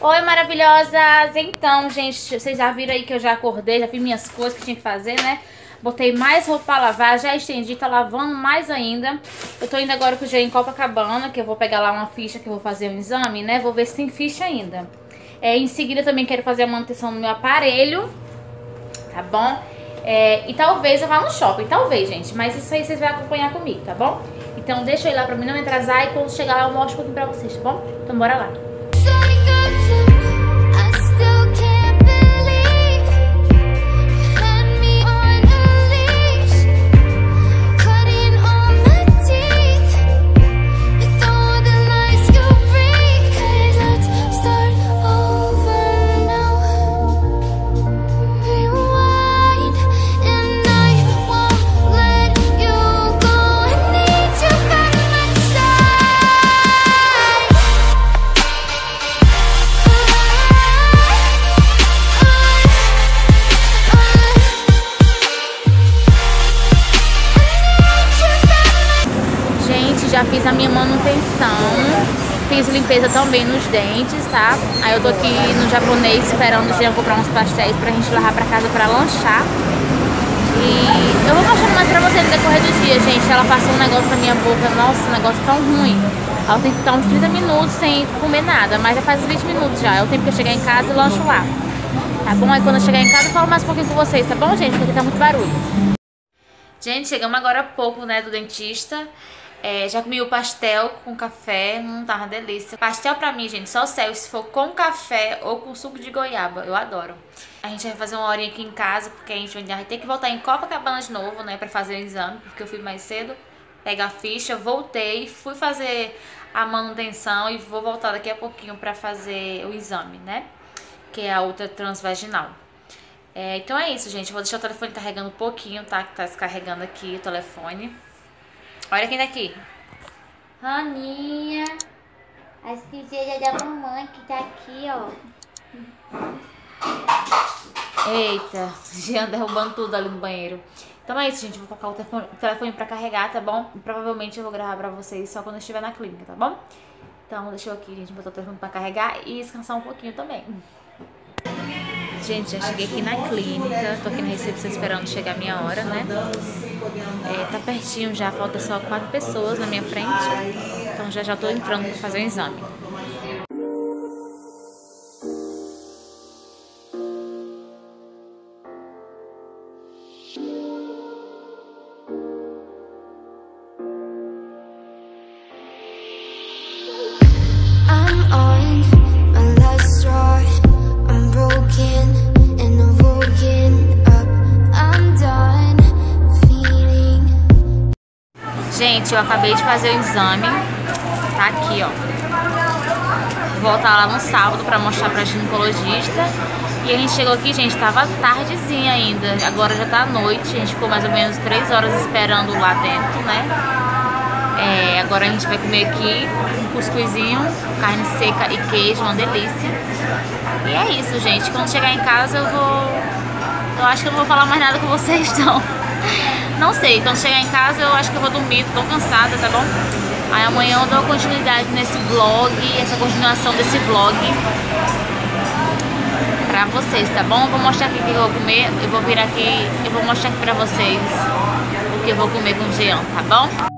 Oi, maravilhosas! Então, gente, vocês já viram aí que eu já acordei, já fiz minhas coisas que tinha que fazer, né? Botei mais roupa pra lavar, já estendi, tá lavando mais ainda. Eu tô indo agora com o G em Copacabana, que eu vou pegar lá uma ficha que eu vou fazer um exame, né? Vou ver se tem ficha ainda. É, em seguida também quero fazer a manutenção no meu aparelho, tá bom? É, e talvez eu vá no shopping, talvez, gente. Mas isso aí vocês vão acompanhar comigo, tá bom? Então deixa eu ir lá pra mim não me atrasar e quando chegar lá eu mostro um pouquinho pra vocês, tá bom? Então bora lá. Manutenção, fiz limpeza também nos dentes, tá? Aí eu tô aqui no japonês esperando o Jean comprar uns pastéis pra gente levar pra casa pra lanchar. E eu vou mostrando mais pra vocês no decorrer do dia, gente. Ela passou um negócio na minha boca, nossa, um negócio tão ruim. Ela tem que ficar uns 30 minutos sem comer nada, mas já faz 20 minutos já. É o tempo que eu chegar em casa e lancho lá. Tá bom? Aí quando eu chegar em casa eu falo mais um pouquinho com vocês, tá bom, gente? Porque tá muito barulho. Gente, chegamos agora há pouco, né, do dentista. É, já comi o pastel com café, hum, tá uma delícia. Pastel pra mim, gente, só serve se for com café ou com suco de goiaba, eu adoro. A gente vai fazer uma horinha aqui em casa, porque a gente vai ter que voltar em Copacabana de novo, né, pra fazer o exame, porque eu fui mais cedo pegar a ficha, voltei, fui fazer a manutenção e vou voltar daqui a pouquinho pra fazer o exame, né, que é a outra transvaginal. É, então é isso, gente, vou deixar o telefone carregando um pouquinho, tá, que tá descarregando aqui o telefone. Olha quem tá aqui. Roninha. As princesas da mamãe que tá aqui, ó. Eita, Jean derrubando tudo ali no banheiro. Então é isso, gente. Vou colocar o telefone, o telefone pra carregar, tá bom? Provavelmente eu vou gravar pra vocês só quando eu estiver na clínica, tá bom? Então deixa eu aqui, gente, botar o telefone pra carregar e descansar um pouquinho também. Gente, já cheguei aqui na clínica, tô aqui na recepção esperando chegar a minha hora, né? É, tá pertinho já, falta só quatro pessoas na minha frente, então já já tô entrando pra fazer o exame. Gente, eu acabei de fazer o exame. Tá aqui, ó. Vou voltar lá no sábado pra mostrar pra ginecologista. E a gente chegou aqui, gente, tava tardezinha ainda. Agora já tá noite. A gente ficou mais ou menos 3 horas esperando lá dentro, né? É, agora a gente vai comer aqui um cuscuzinho, carne seca e queijo, uma delícia. E é isso, gente. Quando chegar em casa eu vou... Eu acho que eu não vou falar mais nada com vocês, não. Não sei, quando chegar em casa eu acho que eu vou dormir, tô cansada, tá bom? Aí amanhã eu dou continuidade nesse vlog, essa continuação desse vlog pra vocês, tá bom? Eu vou mostrar aqui o que eu vou comer, eu vou vir aqui, eu vou mostrar aqui pra vocês o que eu vou comer com o Jean, tá bom?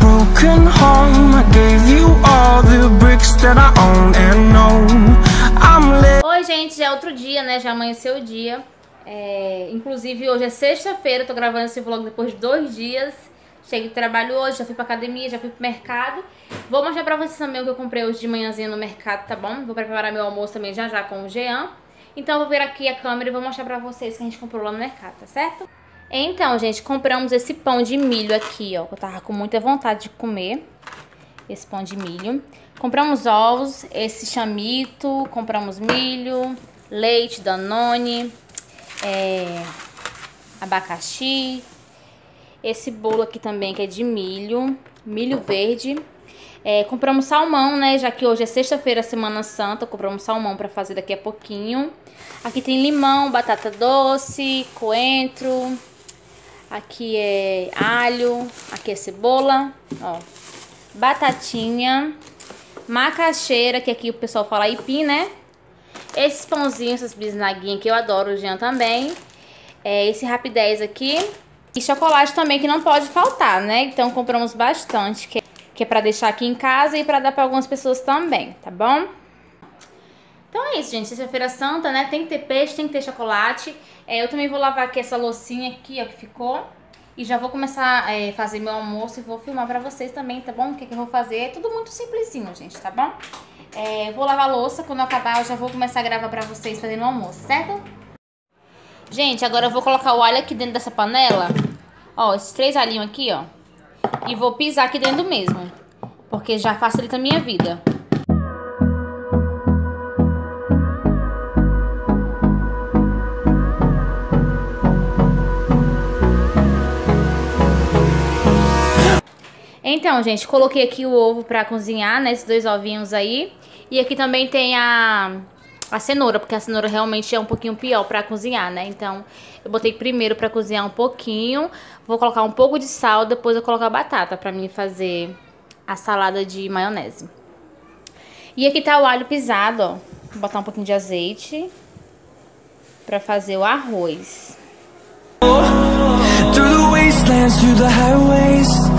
Broken home I gave you all the bricks that I own and know I'm Oi gente, já é outro dia, né? Já amanheceu o dia é... Inclusive hoje é sexta-feira, tô gravando esse vlog depois de dois dias Cheguei do trabalho hoje, já fui pra academia, já fui pro mercado Vou mostrar pra vocês também o que eu comprei hoje de manhãzinha no mercado, tá bom? Vou preparar meu almoço também já já com o Jean Então eu vou ver aqui a câmera e vou mostrar pra vocês que a gente comprou lá no mercado, tá certo? Então, gente, compramos esse pão de milho aqui, ó, que eu tava com muita vontade de comer. Esse pão de milho. Compramos ovos, esse chamito, compramos milho, leite, danone, é, abacaxi. Esse bolo aqui também que é de milho, milho verde. É, compramos salmão, né? Já que hoje é sexta-feira, Semana Santa. Compramos salmão para fazer daqui a pouquinho. Aqui tem limão, batata doce, coentro. Aqui é alho. Aqui é cebola, ó. Batatinha. Macaxeira, que aqui o pessoal fala aipim, né? Esses pãozinhos, essas bisnaguinhas que eu adoro, o Jean também. É, esse rapidez aqui. E chocolate também, que não pode faltar, né? Então compramos bastante, que, que é pra deixar aqui em casa e pra dar pra algumas pessoas também, tá bom? Então é isso, gente. Sexta-feira santa, né? Tem que ter peixe, tem que ter chocolate. É, eu também vou lavar aqui essa loucinha aqui, ó, que ficou. E já vou começar a é, fazer meu almoço e vou filmar pra vocês também, tá bom? O que, que eu vou fazer. É tudo muito simplesinho, gente, tá bom? É, vou lavar louça. Quando acabar, eu já vou começar a gravar pra vocês fazendo o almoço, certo? Gente, agora eu vou colocar o alho aqui dentro dessa panela. Ó, esses três alhinhos aqui, ó. E vou pisar aqui dentro mesmo. Porque já facilita a minha vida. Então, gente, coloquei aqui o ovo pra cozinhar, né? Esses dois ovinhos aí. E aqui também tem a, a cenoura, porque a cenoura realmente é um pouquinho pior pra cozinhar, né? Então, eu botei primeiro pra cozinhar um pouquinho. Vou colocar um pouco de sal, depois eu colocar a batata pra mim fazer a salada de maionese. E aqui tá o alho pisado, ó. Vou botar um pouquinho de azeite pra fazer o arroz. Through the wastelands, through the highways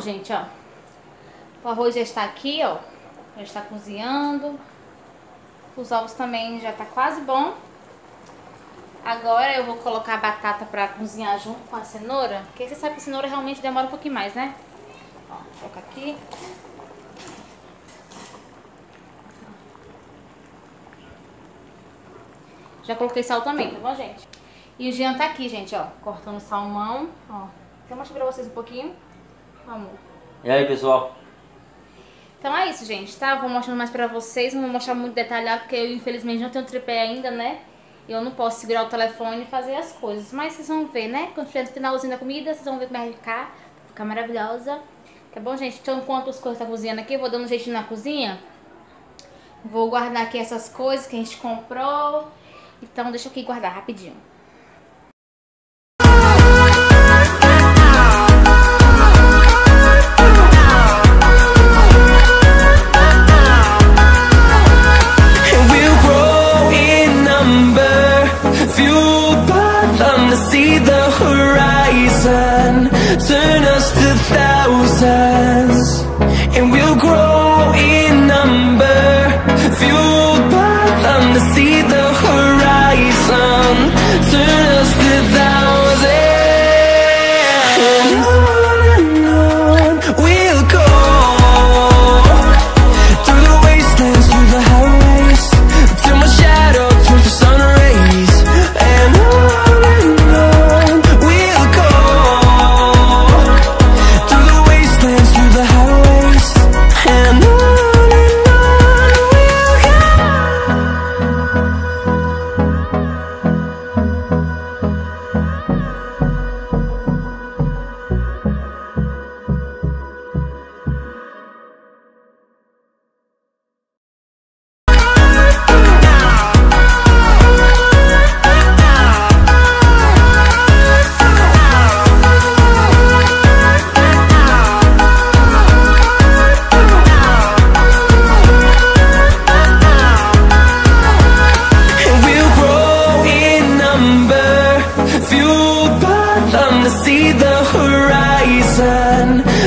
gente, ó. O arroz já está aqui, ó. Já está cozinhando. Os ovos também já tá quase bom. Agora eu vou colocar a batata pra cozinhar junto com a cenoura. Porque você sabe que a cenoura realmente demora um pouquinho mais, né? Ó, vou colocar aqui. Já coloquei sal também, tá bom, gente? E o Jean tá aqui, gente, ó, cortando salmão, ó. Quer mostrar pra vocês um pouquinho? Amor. E aí, pessoal? Então é isso, gente, tá? Vou mostrando mais pra vocês, não vou mostrar muito detalhado, porque eu infelizmente não tenho tripé ainda, né? Eu não posso segurar o telefone e fazer as coisas. Mas vocês vão ver, né? Quando tiver no finalzinho da comida, vocês vão ver como é que ficar. Vai ficar maravilhosa. Tá bom, gente? Então, enquanto as coisas estão cozinhando aqui, eu vou dando um jeitinho na cozinha. Vou guardar aqui essas coisas que a gente comprou. Então, deixa eu aqui guardar rapidinho. just a thousand, and we'll grow.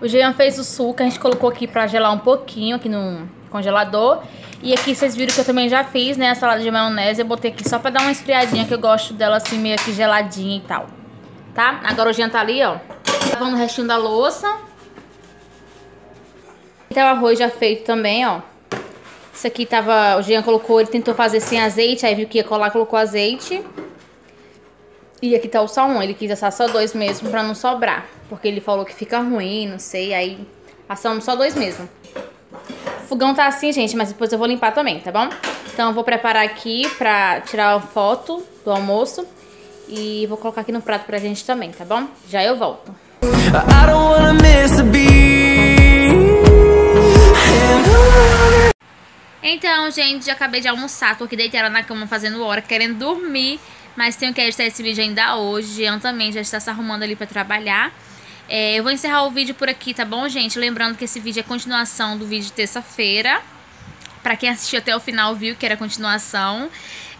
O Jean fez o suco, a gente colocou aqui pra gelar um pouquinho aqui no congelador. E aqui vocês viram que eu também já fiz, né, a salada de maionese. Eu botei aqui só pra dar uma esfriadinha, que eu gosto dela assim meio que geladinha e tal. Tá? Agora o Jean tá ali, ó. Lavando o restinho da louça. Então o arroz já feito também, ó. Isso aqui tava... O Jean colocou, ele tentou fazer sem azeite, aí viu que ia colar, colocou azeite. E aqui tá o salmão, ele quis assar só dois mesmo pra não sobrar. Porque ele falou que fica ruim, não sei, aí assamos só dois mesmo. O fogão tá assim, gente, mas depois eu vou limpar também, tá bom? Então eu vou preparar aqui pra tirar a foto do almoço. E vou colocar aqui no prato pra gente também, tá bom? Já eu volto. I don't wanna miss a beat. Então, gente, já acabei de almoçar. Tô aqui deitada na cama fazendo hora, querendo dormir. Mas tenho que editar esse vídeo ainda hoje. Jean também já está se arrumando ali pra trabalhar. É, eu vou encerrar o vídeo por aqui, tá bom, gente? Lembrando que esse vídeo é continuação do vídeo de terça-feira. Pra quem assistiu até o final viu que era continuação.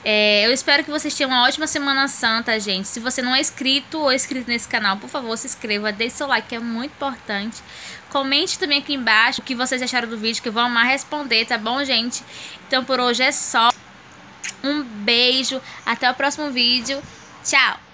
É, eu espero que vocês tenham uma ótima Semana Santa, gente. Se você não é inscrito ou inscrito nesse canal, por favor, se inscreva, deixe seu like, que é muito importante. Comente também aqui embaixo o que vocês acharam do vídeo, que eu vou amar responder, tá bom, gente? Então por hoje é só. Um beijo, até o próximo vídeo. Tchau!